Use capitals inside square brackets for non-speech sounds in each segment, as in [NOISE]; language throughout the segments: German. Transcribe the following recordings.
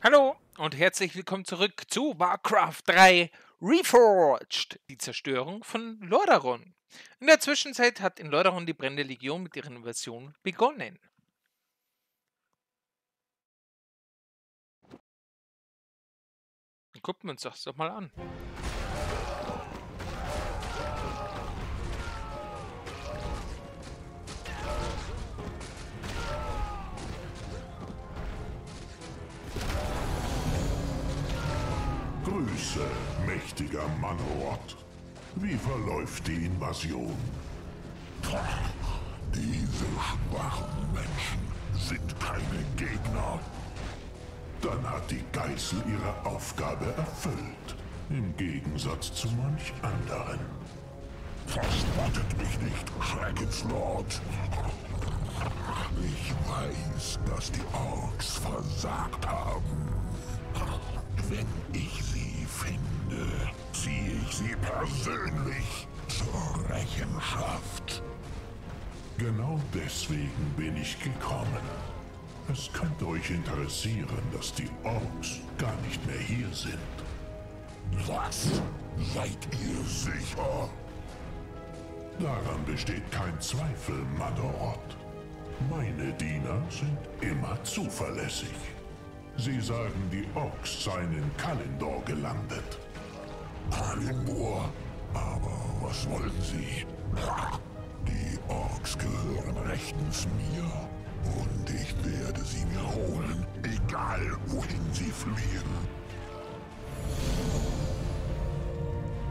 Hallo und herzlich willkommen zurück zu Warcraft 3 Reforged, die Zerstörung von Lordaeron. In der Zwischenzeit hat in Lordaeron die Brennende Legion mit ihrer Invasion begonnen. Gucken wir uns das doch mal an. Mächtiger Manowat. Wie verläuft die Invasion? Diese schwachen Menschen sind keine Gegner. Dann hat die Geißel ihre Aufgabe erfüllt. Im Gegensatz zu manch anderen. Verspottet mich nicht, Schreckenslord. Ich weiß, dass die Orks versagt haben. Wenn ich sie finde, ziehe ich sie persönlich zur Rechenschaft. Genau deswegen bin ich gekommen. Es könnte euch interessieren, dass die Orks gar nicht mehr hier sind. Was? Seid ihr sicher? Daran besteht kein Zweifel, Madorot. Meine Diener sind immer zuverlässig. Sie sagen, die Orks seien in Kalindor gelandet. Kalindor? Aber was wollen Sie? Die Orks gehören rechtens mir. Und ich werde sie mir holen, egal wohin sie fliehen.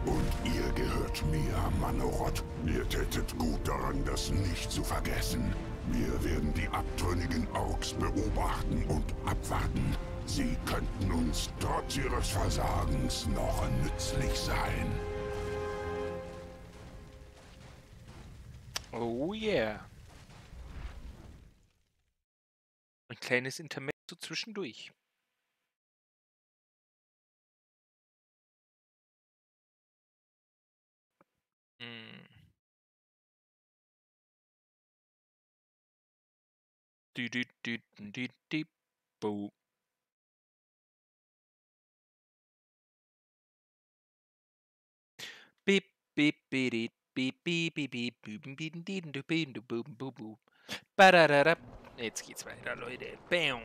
Und ihr gehört mir, Manoroth. Ihr tätet gut daran, das nicht zu vergessen. Wir werden die abtrünnigen Orks beobachten und abwarten. Sie könnten uns trotz ihres Versagens noch nützlich sein. Oh yeah. Ein kleines Intermezzo zwischendurch. Hm. Du, du, du, du, du, bo. Jetzt geht's weiter, Leute. Bam.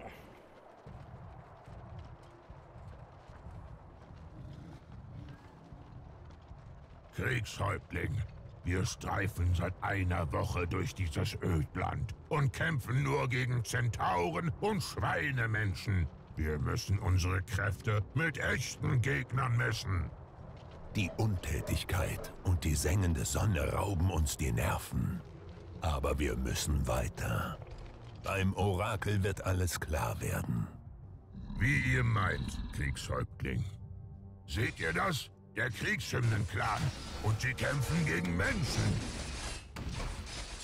Kriegshäuptling, wir streifen seit einer Woche durch dieses Ödland und kämpfen nur gegen Zentauren und Schweinemenschen. Wir müssen unsere Kräfte mit echten Gegnern messen. Die Untätigkeit und die sengende Sonne rauben uns die Nerven. Aber wir müssen weiter. Beim Orakel wird alles klar werden. Wie ihr meint, Kriegshäuptling. Seht ihr das? Der Kriegshymnenclan. Und sie kämpfen gegen Menschen.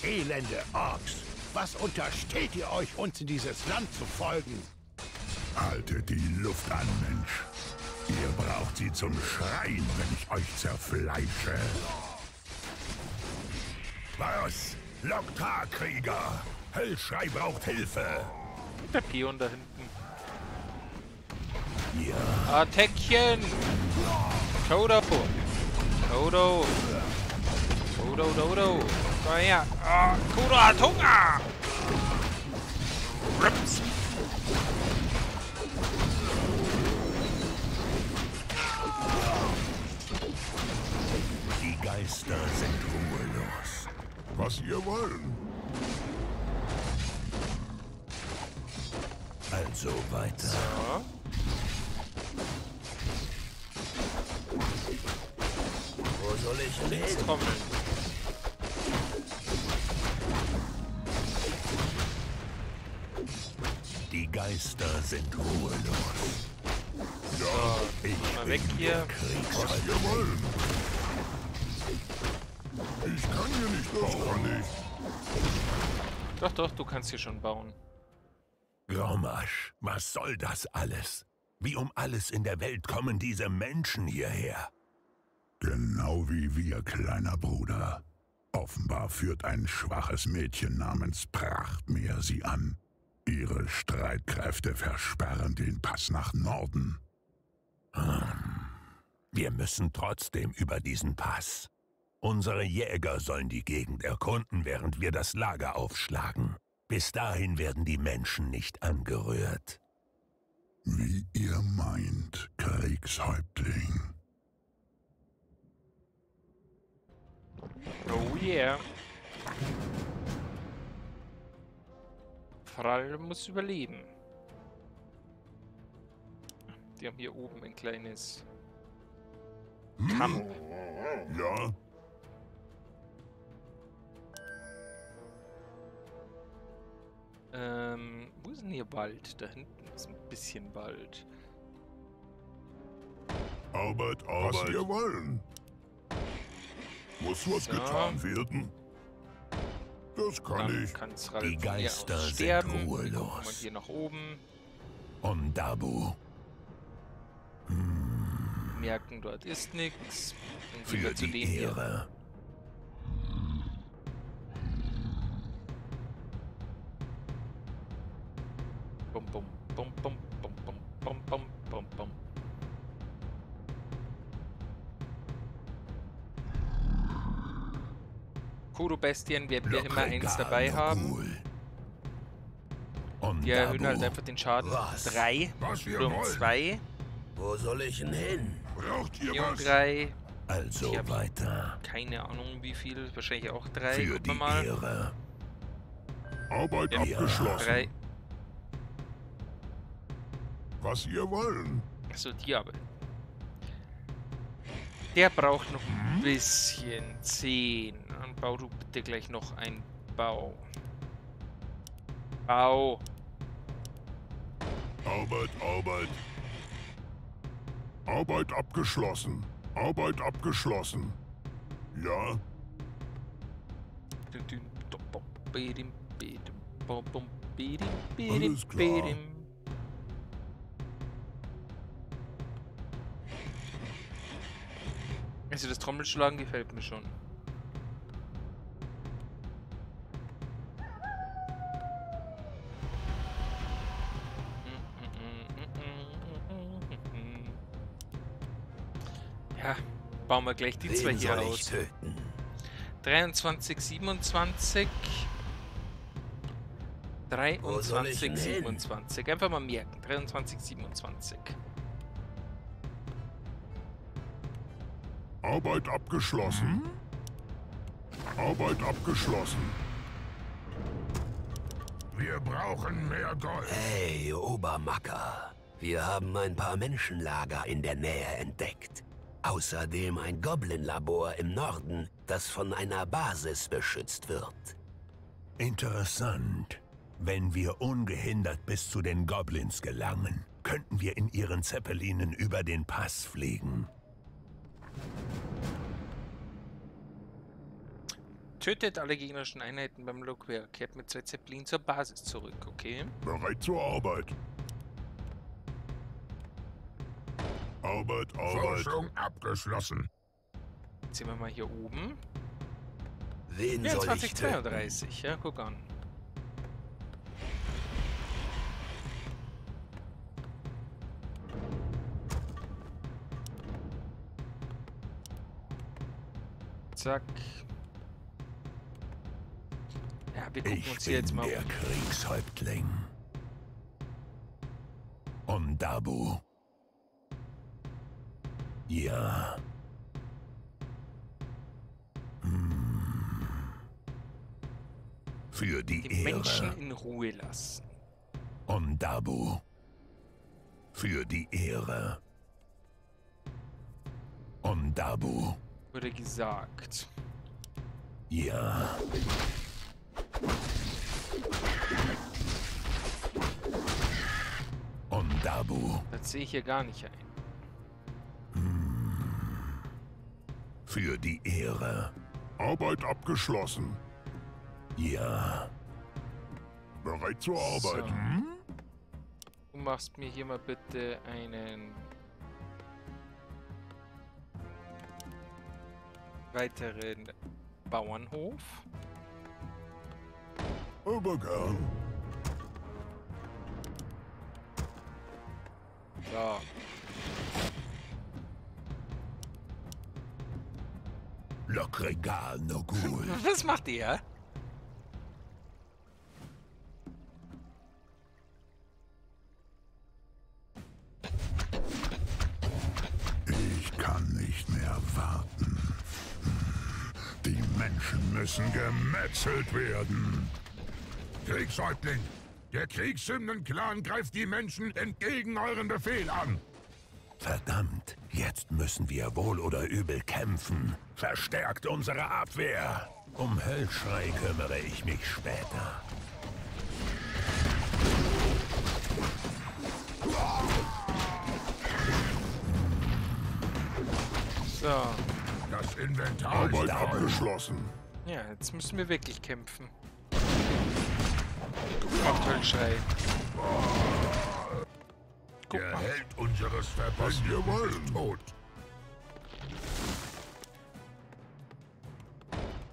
Elende Orks! Was untersteht ihr euch, uns in dieses Land zu folgen? Haltet die Luft an, Mensch. Ihr braucht sie zum Schreien, wenn ich euch zerfleische. Was? Loktar-Krieger! Hellschrei braucht Hilfe! Der Pion da hinten. Ja, Attackchen! Toto! Toto! Toto, Toto! Komm her! Ah, Kura, Tunga! Rips! Was ihr wollt. Also weiter. Ja. Wo soll ich kommen. Die Geister sind ruhelos. So, mal weg hier. Was ihr wollt. Doch, doch, du kannst hier schon bauen. Gromasch, was soll das alles? Wie um alles in der Welt kommen diese Menschen hierher? Genau wie wir, kleiner Bruder. Offenbar führt ein schwaches Mädchen namens Prachtmeer sie an. Ihre Streitkräfte versperren den Pass nach Norden. Wir müssen trotzdem über diesen Pass. Unsere Jäger sollen die Gegend erkunden, während wir das Lager aufschlagen. Bis dahin werden die Menschen nicht angerührt. Wie ihr meint, Kriegshäuptling. Oh yeah. Frall muss überleben. Die haben hier oben ein kleines Camp. Ja, Ähm, wo ist denn hier Wald? Da hinten ist ein bisschen Wald. Arbeit, Arbeit. Was wir wollen. Muss was So. getan werden? Das kann Dann ich. kann es Die Geister sind ruhelos. mal hier nach oben. Ondabu, Merken, dort ist nichts. Für die dem hier. Bestien, werden wir immer eins dabei haben. Die erhöhen halt einfach den Schaden. Was? Sturm 2. Wo soll ich denn hin? Braucht ihr Leon 3. Also weiter. Keine Ahnung wie viel, wahrscheinlich auch drei. Für die mal. Ehre. Arbeit ja. abgeschlossen. Drei. Was ihr wollen. Also die Arbeit. Der braucht noch ein hm? bisschen. 10 bau du bitte gleich noch ein Bau. Bau. Arbeit, Arbeit. Arbeit abgeschlossen. Arbeit abgeschlossen. Ja, Alles klar. Also das Trommelschlagen gefällt mir schon. Bauen wir gleich die zwei Wen hier soll ich aus. töten? 23, 27. Wo soll ich 23, denn hin? 27. Einfach mal merken. 23, 27. Arbeit abgeschlossen. Arbeit abgeschlossen. Wir brauchen mehr Gold. Hey, Obermacker. Wir haben ein paar Menschenlager in der Nähe entdeckt. Außerdem ein Goblin-Labor im Norden, das von einer Basis beschützt wird. Interessant. Wenn wir ungehindert bis zu den Goblins gelangen, könnten wir in ihren Zeppelinen über den Pass fliegen. Tötet alle gegnerischen Einheiten beim Loquer. Kehrt mit zwei Zeppelin zur Basis zurück, okay? Bereit zur Arbeit. Arbeit, Arbeit. Forschung abgeschlossen. Jetzt sehen wir mal hier oben. Wen Ja, soll ich 20, töten? 32. Ja, guck an. Zack. Ja, wir gucken Ich uns hier jetzt bin mal der um. Kriegshäuptling. Ondabu. Ja. Hm. Für die, die Ehre. Menschen in Ruhe lassen. Ondabu. Für die Ehre. Ondabu. Wurde gesagt. Ja. Ondabu. Das sehe ich hier gar nicht ein. für die Ehre. Arbeit abgeschlossen. Ja. Bereit zur Arbeit, so. hm? Du machst mir hier mal bitte einen... weiteren Bauernhof. Aber gern. So. Lokregal Nogul. [LAUGHS] Was macht ihr? Ich kann nicht mehr warten. Die Menschen müssen gemetzelt werden. Kriegshäuptling, der Kriegshymnen-Clan greift die Menschen entgegen euren Befehl an. Verdammt, jetzt müssen wir wohl oder übel kämpfen. Verstärkt unsere Abwehr. Um Höllschrei kümmere ich mich später. So. Das Inventar Arbeit ist abgeschlossen. Ja, jetzt müssen wir wirklich kämpfen. Macht Höllschrei. Guck Der mal. Held unseres wollen. ist tot.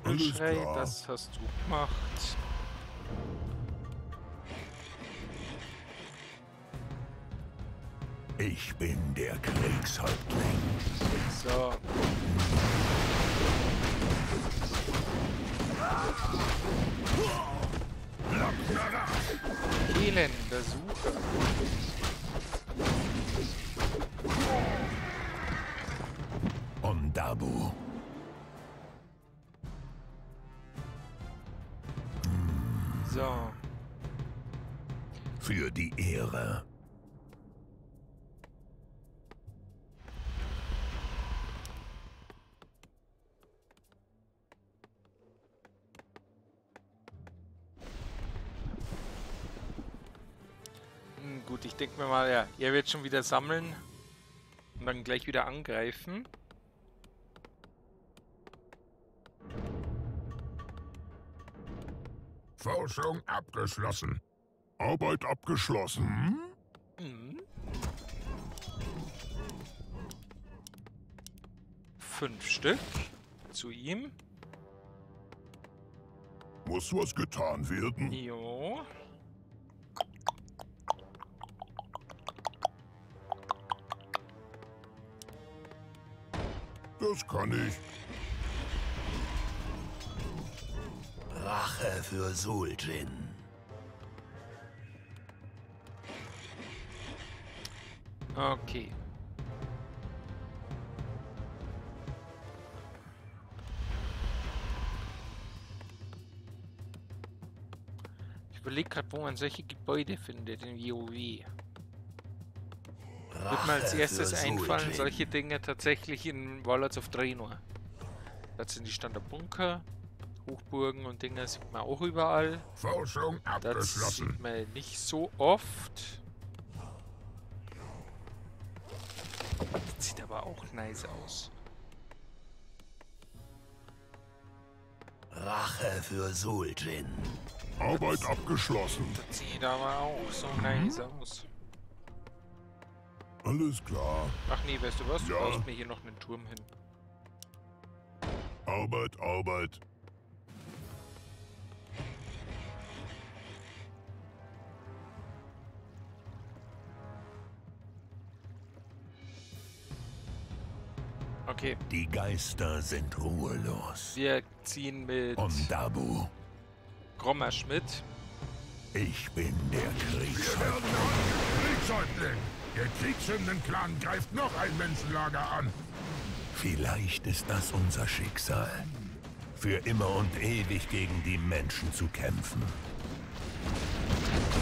Alles klar. das hast du gemacht. Ich bin der Kriegshäuptling. So. Kehlen, der Sucher. Denke mir mal, ja, er wird schon wieder sammeln und dann gleich wieder angreifen. Forschung abgeschlossen. Arbeit abgeschlossen. Mhm. Fünf Stück zu ihm. Muss was getan werden? Jo. Das kann ich. Rache für Suljin. Okay. Ich überlege gerade, wo man solche Gebäude findet in WoW. Wird mir als erstes einfallen, solche Dinge tatsächlich in Warlords of Draenor. Das sind die Standardbunker, Hochburgen und Dinge sieht man auch überall. Forschung Das abgeschlossen. sieht man nicht so oft. Das sieht aber auch nice aus. Rache für Suljin. Arbeit abgeschlossen. Das sieht aber auch so nice aus. Alles klar. Ach nee, weißt du was? Du Ja. baust mir hier noch einen Turm hin. Arbeit, Arbeit. Okay, Die Geister sind ruhelos. wir ziehen mit Ondabu. Grommerschmidt. Ich bin der Kriegshäuptling. Der Kriegshymnen-Clan greift noch ein Menschenlager an. Vielleicht ist das unser Schicksal. Für immer und ewig gegen die Menschen zu kämpfen.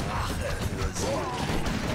Rache für Suljin.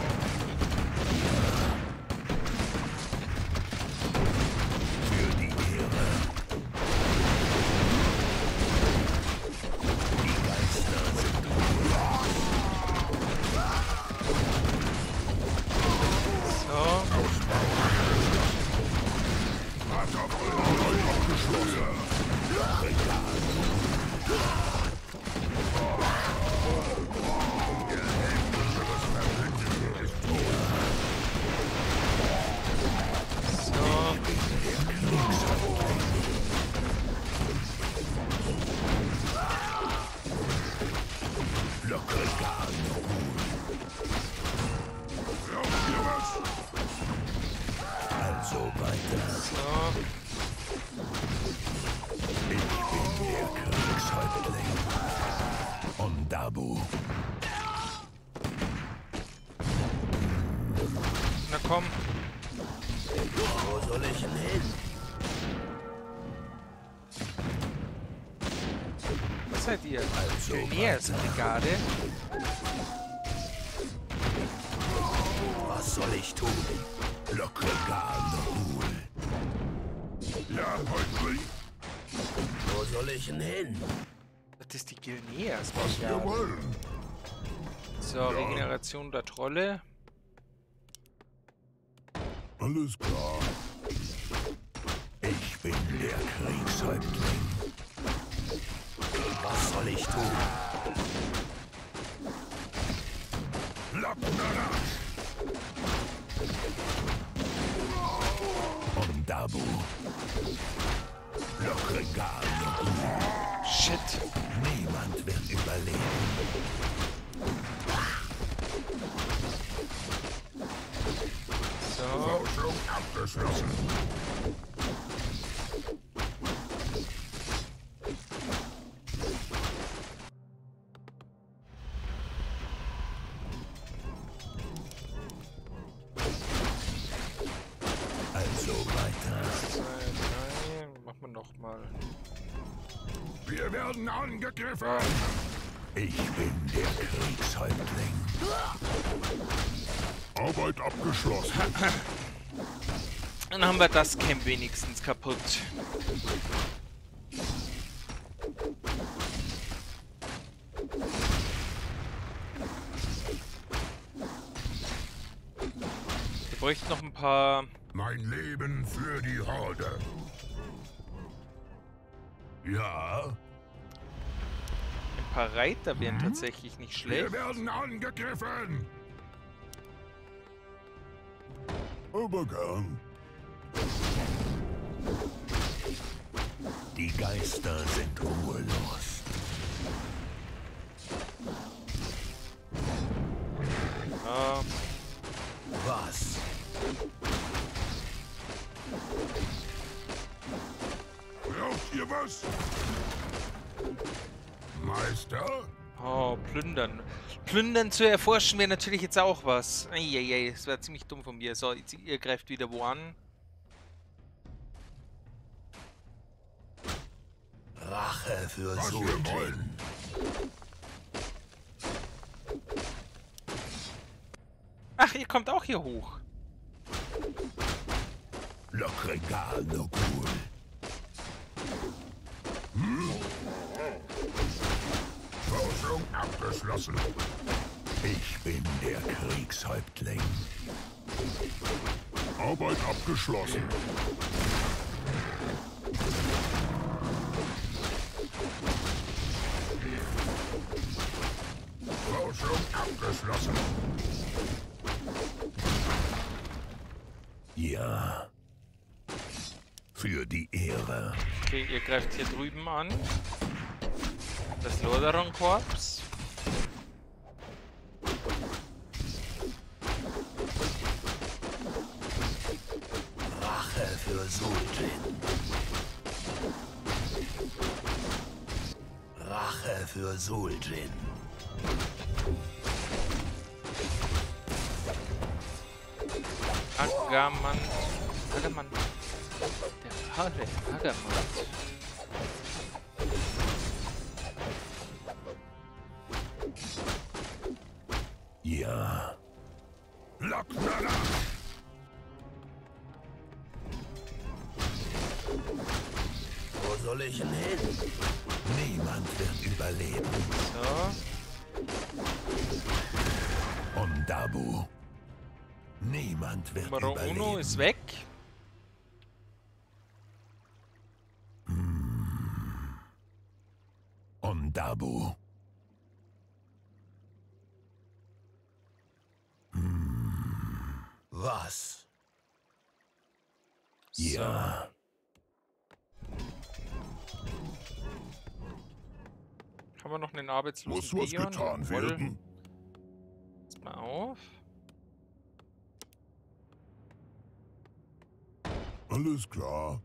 Also Pioniersbrigade? Was soll ich tun? Lokregal Ja, Häuptling, Wo soll ich denn hin? Das ist die Gilneas. was wir wollen. So, Regeneration der Trolle. Ondabu. Lokregal Shit. Niemand wird überleben. So. Forschung abgeschlossen. Ich bin der Kriegshäuptling. Arbeit abgeschlossen. Dann haben wir das Camp wenigstens kaputt. Wir bräuchten noch ein paar Mein Leben für die Horde. Ja, paar Reiter wären tatsächlich nicht wir schlecht. werden angegriffen. Aber gern. Die Geister sind ruhelos. Ja, Was? Braucht ihr was? Meister? oh, plündern. Plündern zu erforschen wäre natürlich jetzt auch was. Eieiei, das wäre ziemlich dumm von mir. So, jetzt, ihr greift wieder wo an. Rache für Was Sultan. Ach, ihr kommt auch hier hoch. Lokregal Nogul. Forschung abgeschlossen. Ich bin der Kriegshäuptling. Arbeit abgeschlossen. Forschung abgeschlossen. Ja. Für die Ehre. Okay, ihr greift hier drüben an. Das Lordaeron-Korps. Rache für Sultan. Rache für Sultan. Ackermann. Ackermann. Der Halle. Ackermann. Einen arbeitslosen Muss was Peon? getan Jawohl. werden. Pass mal auf. Alles klar.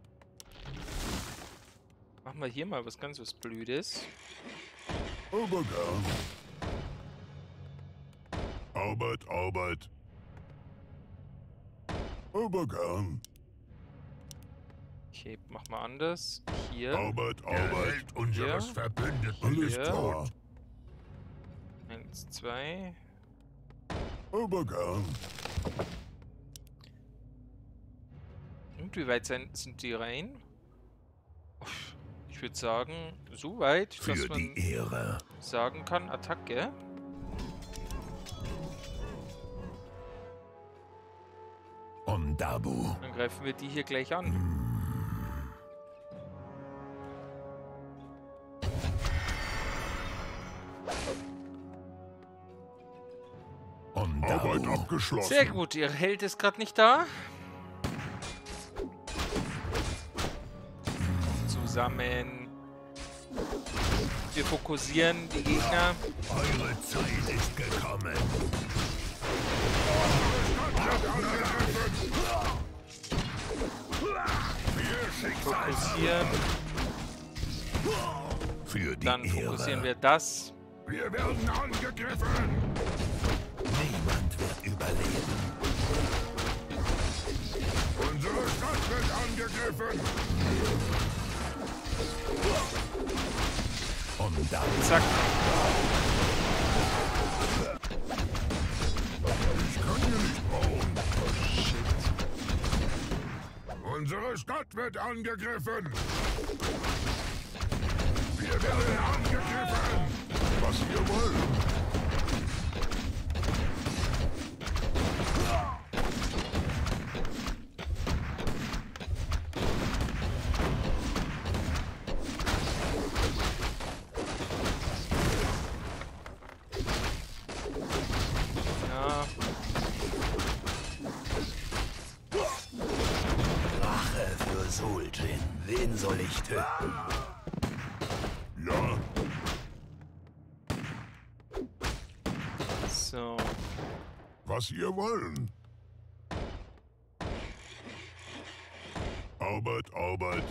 Machen wir hier mal was ganz was Blödes. Aber gern. Arbeit, Arbeit. Aber gern. Okay, mach mal anders. Hier. Arbeit, Arbeit. Held unseres Ja. Verbündeten Alles Ja. klar. Eins, zwei. Aber gern. Und wie weit sind die rein? Ich würde sagen, so weit, dass Für man die Ehre. sagen kann, Attacke. Ondabu. Dann greifen wir die hier gleich an. Abgeschlossen. Sehr gut, ihr Held ist gerade nicht da. Zusammen. Wir fokussieren die Gegner. Eure Zeit ist gekommen. Fokussieren. Für die Dann fokussieren wir das. Wir werden angegriffen! Überleben. Unsere Stadt wird angegriffen! Ondabu. Zack. Ich kann hier nicht bauen. Unsere Stadt wird angegriffen! Wir werden angegriffen! Was ihr wollt. Ja, Rache für Suljin. Wen soll ich töten? Ja, so. Wollen. Arbeit, Arbeit.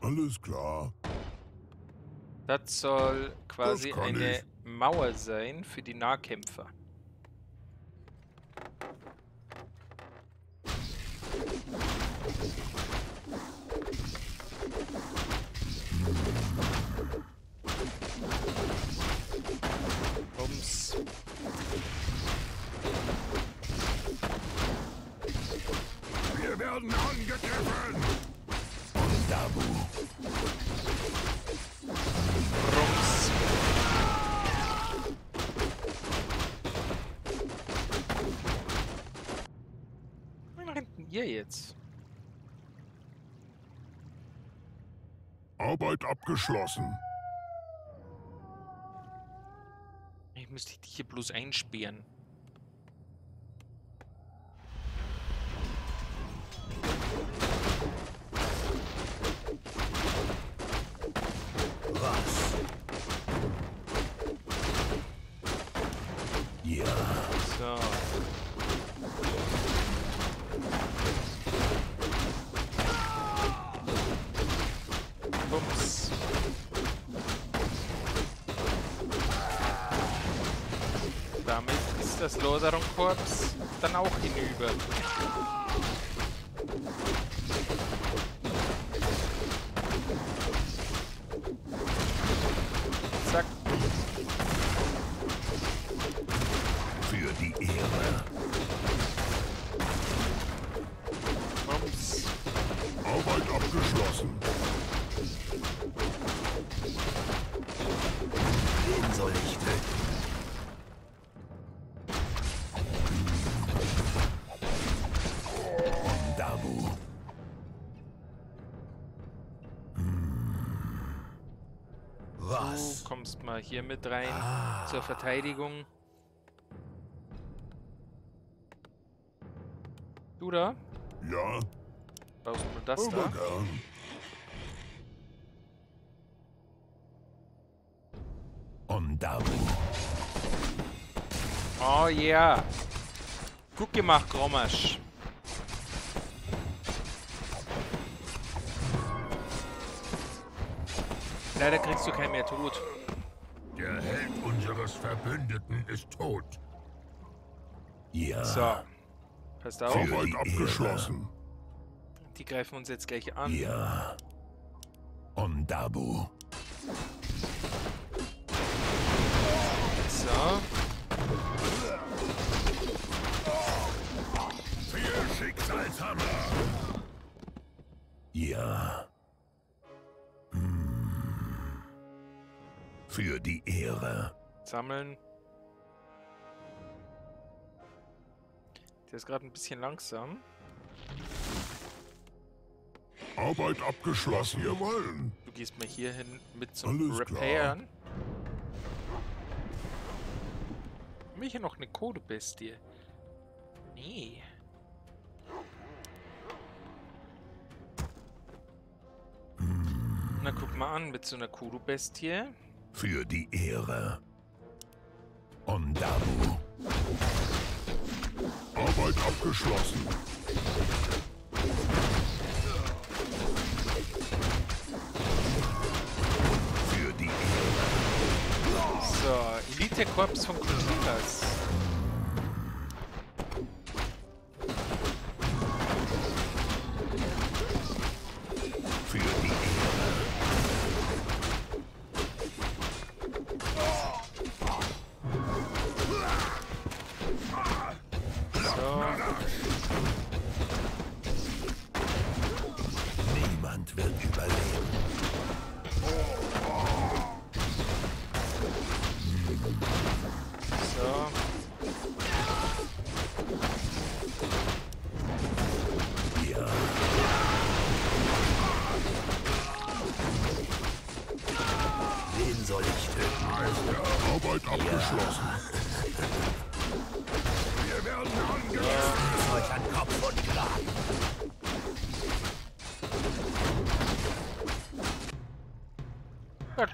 Alles klar. Das soll quasi kann eine ich. Mauer sein für die Nahkämpfer. Werden angegriffen! Rums. Rennt denn ihr jetzt? Arbeit abgeschlossen. Ich müsste dich hier bloß einsperren. So. Bums. Damit ist das Loderung-Korps dann auch hinüber. Hier mit rein Ah. zur Verteidigung. Du da? Ja, Brauchst du das aber da? gern. Ondabu. Oh ja. Gut gemacht, Gromasch. Leider kriegst du keinen mehr tot. Verbündeten ist tot. Ja, So. Passt auf. Für Arbeit die abgeschlossen. Die greifen uns jetzt gleich an. ja. Ondabu. So. Für Schicksalshammer! Ja. Hm. Für die Ehre. Sammeln. Der ist gerade ein bisschen langsam. Arbeit abgeschlossen. Wollen. Du gehst mal hier hin mit zum Alles. Repairen. Haben wir hier noch eine Kodebestie? Nee. Na, guck mal an, mit so einer Kodebestie. Für die Ehre. Ondabu. Arbeit abgeschlossen. Für die Ehre. So, Elite-Korps von Kultiras.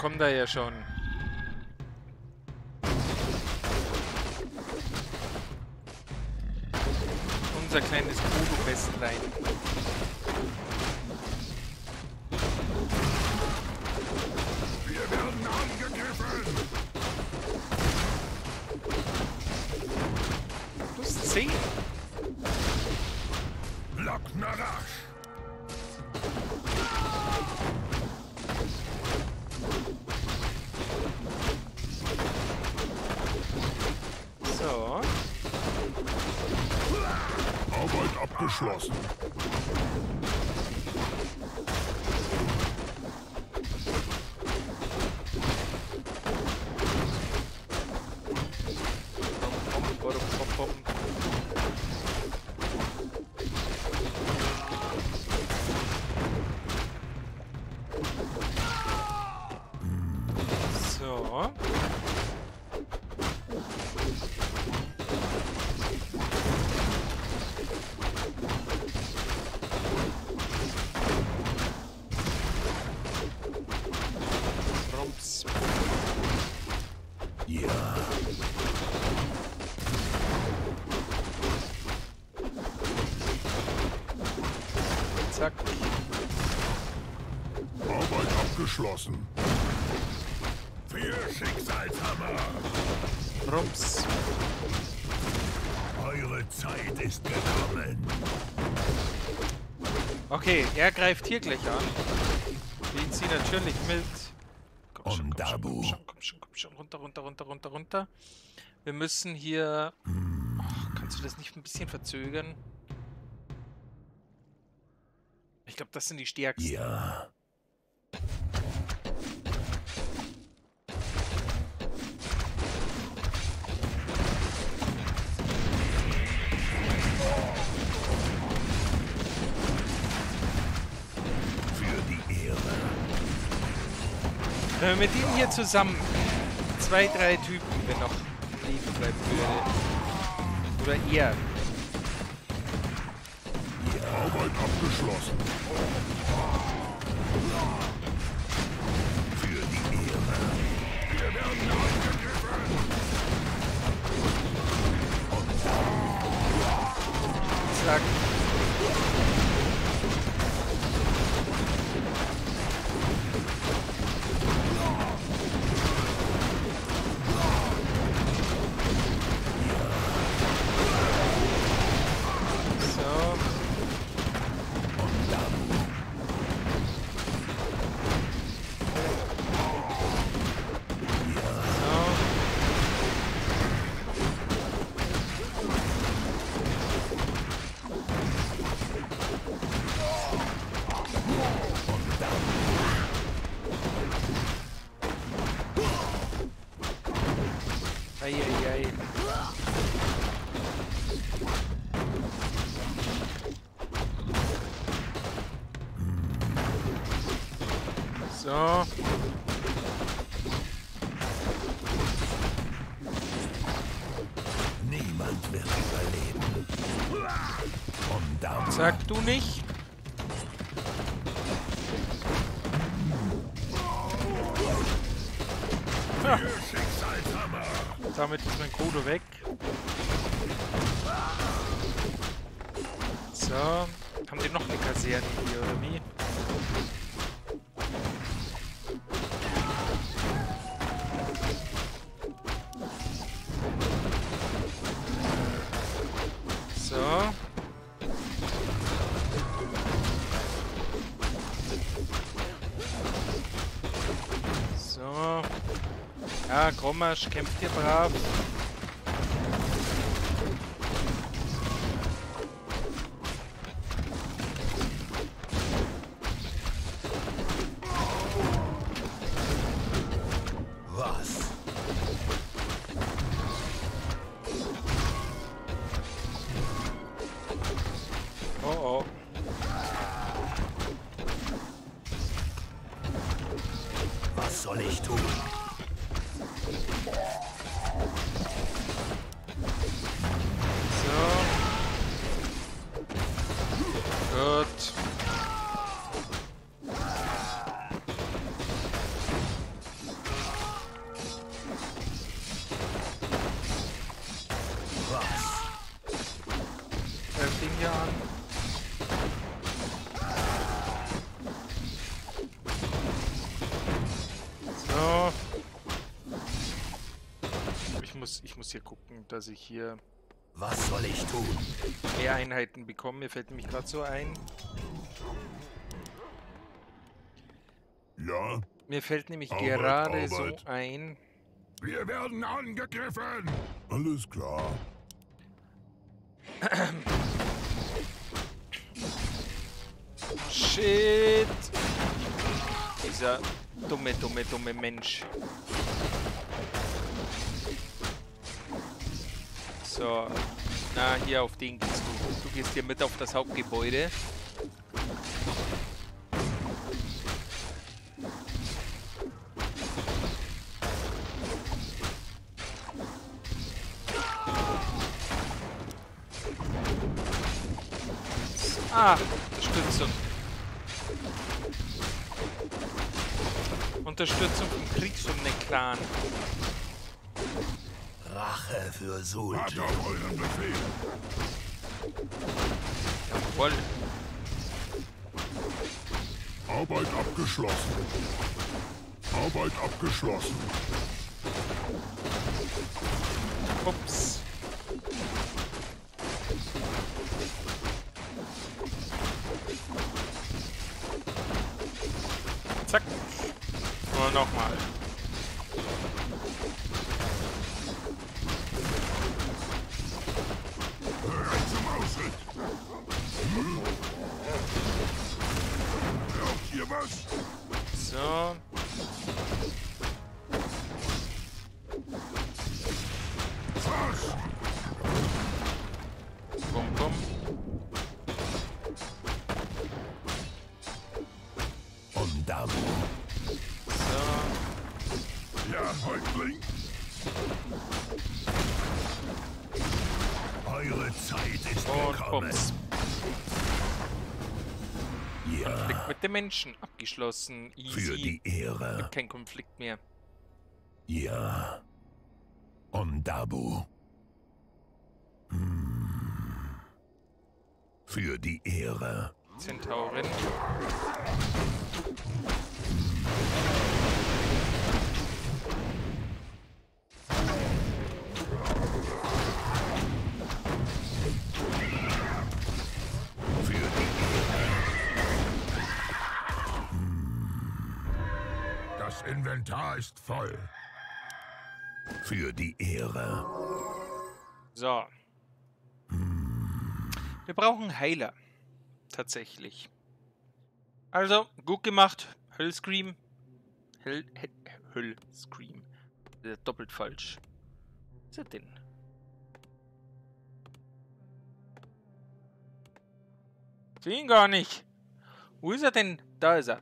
Da kommt er ja schon. So. Arbeit abgeschlossen. Okay, er greift hier gleich an. Wir ziehen natürlich mit. Komm schon, komm schon, komm schon, komm schon, komm schon. Runter, runter, runter, runter, runter. Wir müssen hier... Ach, kannst du das nicht ein bisschen verzögern? Ich glaube, das sind die stärksten. Ja. mit denen hier zusammen zwei, drei Typen, wenn noch liegen bleiben würde. Oder eher. Die Arbeit abgeschlossen. Für die Ehre. Wir werden angegriffen. Zack. Eieiei. So. Niemand wird überleben. Da Sag du nicht. Ja, Grommasch kämpft hier brav. Was? Oh oh. Muss, ich muss hier gucken, dass ich hier Was soll ich tun? mehr Einheiten bekomme. Mir fällt nämlich gerade so ein. Ja, Mir fällt nämlich Arbeit, gerade so Arbeit. ein. wir werden angegriffen. Alles klar. Shit! Dieser dumme, dumme, dumme Mensch. So. Na, hier auf den gehst du. Du gehst hier mit auf das Hauptgebäude. Ah, Unterstützung. Unterstützung vom Kriegshymne-Clan. Rache für Hat Sultan. auf euren Befehl. Jawohl. Arbeit abgeschlossen. Arbeit abgeschlossen. Häuptling? Eure Zeit ist Und gekommen. bums. Ja, Konflikt mit den Menschen abgeschlossen. für Easy. die Ehre. Kein Konflikt mehr. Ja. Ondabu. Hm. Für die Ehre. Zentaurin. Für Inventar ist voll. Für die Ehre. So. Wir brauchen Heiler. Tatsächlich. Also, gut gemacht. Höllscream. Höll, Hö- Höllscream. Doppelt falsch. ist er denn? Sehe ihn gar nicht. Wo ist er denn? Da ist er.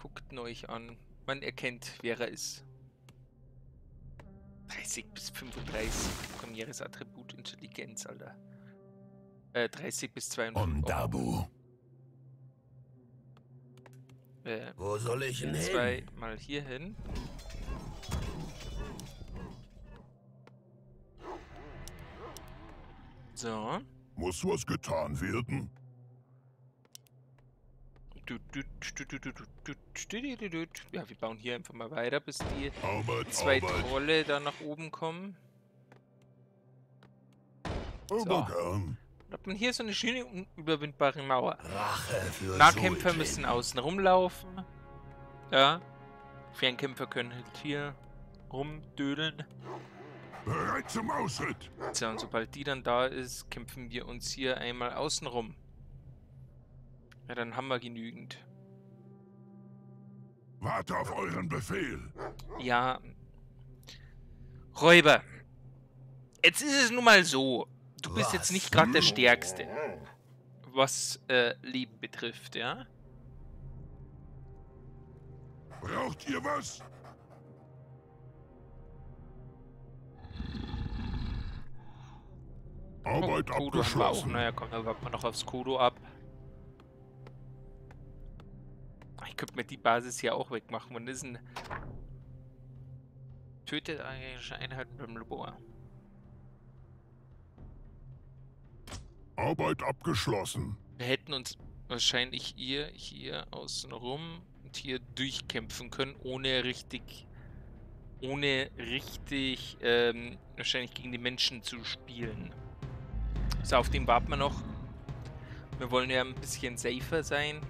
Guckt ihn euch an. Man erkennt, wer er ist. 30 bis 35. Premieres-Attribut Intelligenz, Alter. Äh, 30 bis 52. Ondabu. Äh, Wo soll ich denn hin? zweimal hier hin. So. Muss was getan werden? Ja, wir bauen hier einfach mal weiter, bis die Arbeit, zwei Arbeit. Trolle da nach oben kommen. So. Dann hat man hier so eine schöne unüberwindbare Mauer. Nahkämpfer müssen außen rumlaufen. Ja. Fernkämpfer können halt hier rumdödeln. Bereit zum Ausritt. So, und sobald die dann da ist, kämpfen wir uns hier einmal außen rum. Ja, dann haben wir genügend. Warte auf euren Befehl. Ja. Räuber. Jetzt ist es nun mal so. Du bist jetzt nicht gerade der Stärkste. Was äh, Leben betrifft, ja? Braucht ihr was? Arbeit Oh, Kodo haben wir auch. abgeschlossen. Naja, komm, dann warten wir noch aufs Kodo ab. Ich könnte mir die Basis hier auch wegmachen. Wann ist ein... Tötet eigentlich Einheiten beim Labor. Arbeit abgeschlossen. Wir hätten uns wahrscheinlich hier, hier außen rum und hier durchkämpfen können, ohne richtig, ohne richtig, ähm, wahrscheinlich gegen die Menschen zu spielen. So, auf dem warten wir noch. Wir wollen ja ein bisschen safer sein.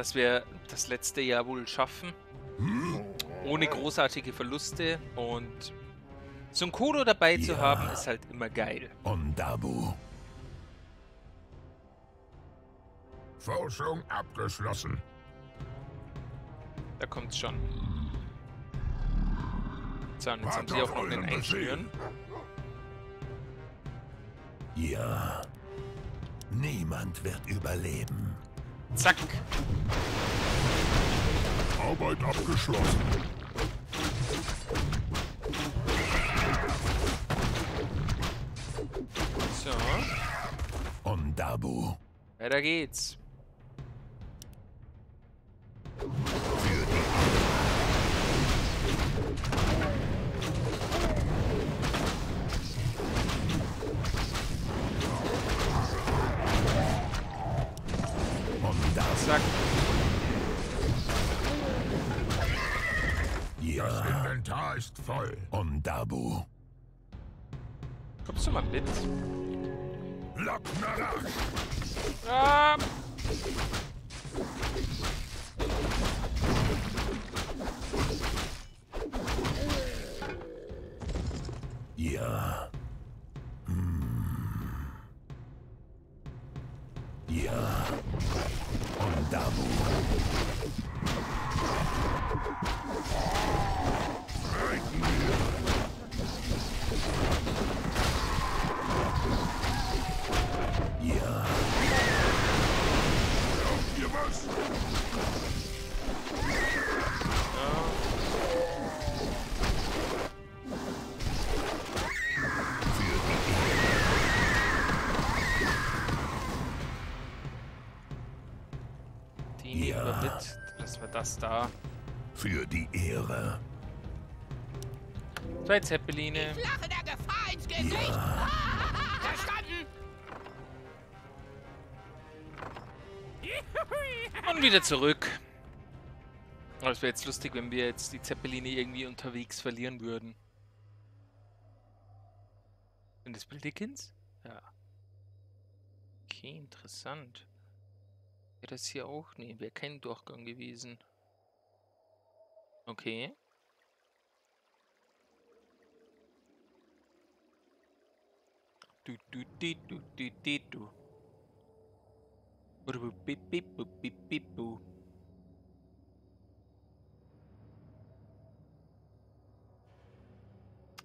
Dass wir das letzte Jahr wohl schaffen. Ohne großartige Verluste. Und so ein Kodo dabei zu Ja. haben, ist halt immer geil. Ondabu. Forschung abgeschlossen. Da kommt's schon. So, jetzt haben sie auch noch den Befehl. Einschnüren. Ja. Niemand wird überleben. Zack. Arbeit abgeschlossen. So, Ondabu. weiter geht's. voll um Dabu. Kommst du mal mit? Lock ah! Zwei Zeppeline. Lache der Gefahr ins Gesicht! Verstanden! Und wieder zurück. Aber es wäre jetzt lustig, wenn wir jetzt die Zeppeline irgendwie unterwegs verlieren würden. Sind das Bill Dickens? Ja. Okay, interessant. Wäre das hier auch? Nee, wäre kein Durchgang gewesen. Okay. Du, du, di, du, di, di, du. Bip, bip, bu, bip, bip, bu.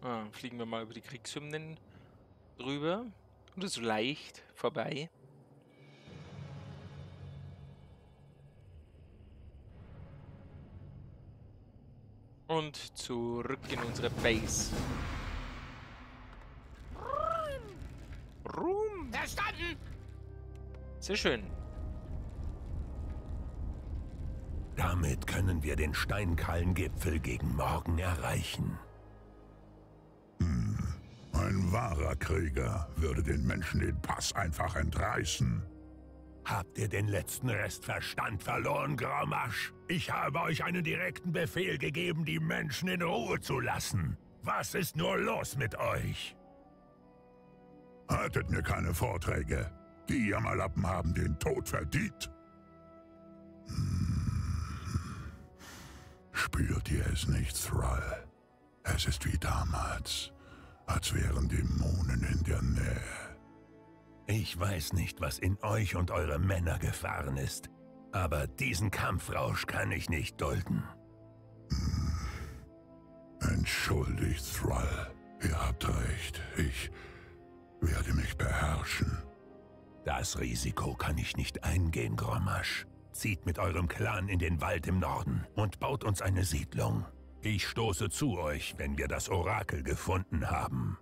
Ah, fliegen wir mal über die Kriegshymnen drüber. Oder so leicht vorbei. Und zurück in unsere Base. Ruhm. Verstanden! Sehr schön. Damit können wir den steinkahlen Gipfel gegen morgen erreichen. Ein wahrer Krieger würde den Menschen den Pass einfach entreißen. Habt ihr den letzten Rest Verstand verloren, Graumasch? Ich habe euch einen direkten Befehl gegeben, die Menschen in Ruhe zu lassen. Was ist nur los mit euch? Haltet mir keine Vorträge. Die Jammerlappen haben den Tod verdient. Hm. Spürt ihr es nicht, Thrall? Es ist wie damals, als wären Dämonen in der Nähe. Ich weiß nicht, was in euch und eure Männer gefahren ist, aber diesen Kampfrausch kann ich nicht dulden. Entschuldigt, Thrall. Ihr habt recht. Ich werde mich beherrschen. Das Risiko kann ich nicht eingehen, Grommasch. Zieht mit eurem Clan in den Wald im Norden und baut uns eine Siedlung. Ich stoße zu euch, wenn wir das Orakel gefunden haben.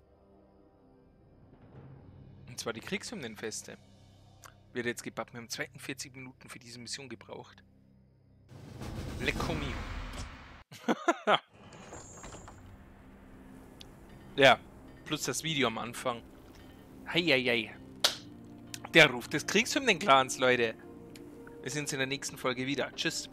Und zwar die Kriegshymnenfeste. Wird jetzt gebacken. Wir haben 42 Minuten für diese Mission gebraucht. Lecco mio. [LAUGHS] ja, plus das Video am Anfang. Heieiei. Der Ruf des Kriegshymnen-Clans, Leute. Wir sehen uns in der nächsten Folge wieder. Tschüss.